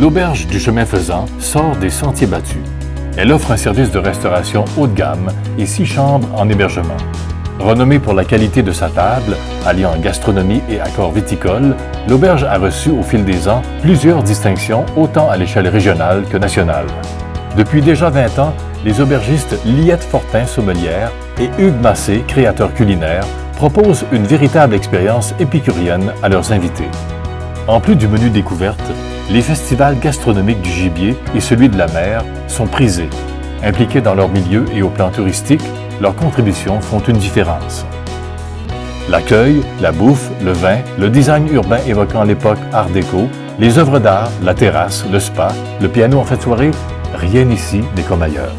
l'auberge du chemin faisant sort des sentiers battus. Elle offre un service de restauration haut de gamme et six chambres en hébergement. Renommée pour la qualité de sa table, alliant gastronomie et accords viticoles, l'auberge a reçu au fil des ans plusieurs distinctions autant à l'échelle régionale que nationale. Depuis déjà 20 ans, les aubergistes Liette Fortin Sommelière et Hugues Massé, créateur culinaire, proposent une véritable expérience épicurienne à leurs invités. En plus du menu découverte, les festivals gastronomiques du gibier et celui de la mer sont prisés. Impliqués dans leur milieu et au plan touristique, leurs contributions font une différence. L'accueil, la bouffe, le vin, le design urbain évoquant l'époque art déco, les œuvres d'art, la terrasse, le spa, le piano en fait soirée, rien ici n'est comme ailleurs.